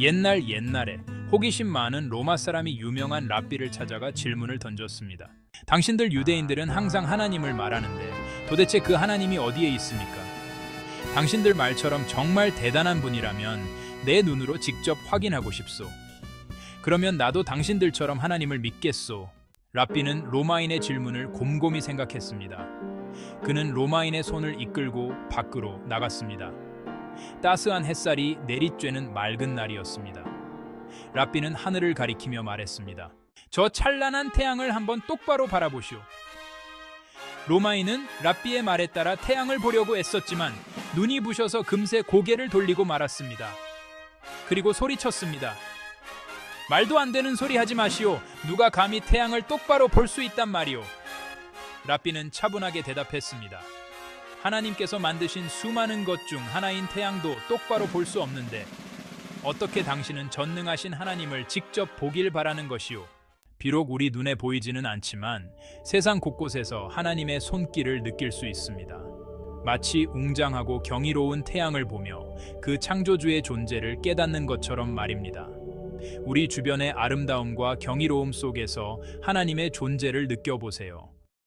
옛날 옛날에 호기심 많은 로마 사람이 유명한 랍비를 찾아가 질문을 던졌습니다. 당신들 유대인들은 항상 하나님을 말하는데 도대체 그 하나님이 어디에 있습니까? 당신들 말처럼 정말 대단한 분이라면 내 눈으로 직접 확인하고 싶소. 그러면 나도 당신들처럼 하나님을 믿겠소. 랍비는 로마인의 질문을 곰곰이 생각했습니다. 그는 로마인의 손을 이끌고 밖으로 나갔습니다. 따스한 햇살이 내리쬐는 맑은 날이었습니다. 랍비는 하늘을 가리키며 말했습니다. 저 찬란한 태양을 한번 똑바로 바라보시오. 로마인은 랍비의 말에 따라 태양을 보려고 애썼지만 눈이 부셔서 금세 고개를 돌리고 말았습니다. 그리고 소리쳤습니다. 말도 안 되는 소리 하지 마시오. 누가 감히 태양을 똑바로 볼 수 있단 말이오. 랍비는 차분하게 대답했습니다. 하나님께서 만드신 수많은 것 중 하나인 태양도 똑바로 볼 수 없는데 어떻게 당신은 전능하신 하나님을 직접 보길 바라는 것이오. 비록 우리 눈에 보이지는 않지만 세상 곳곳에서 하나님의 손길을 느낄 수 있습니다. 마치 웅장하고 경이로운 태양을 보며 그 창조주의 존재를 깨닫는 것처럼 말입니다. 우리 주변의 아름다움과 경이로움 속에서 하나님의 존재를 느껴보세요.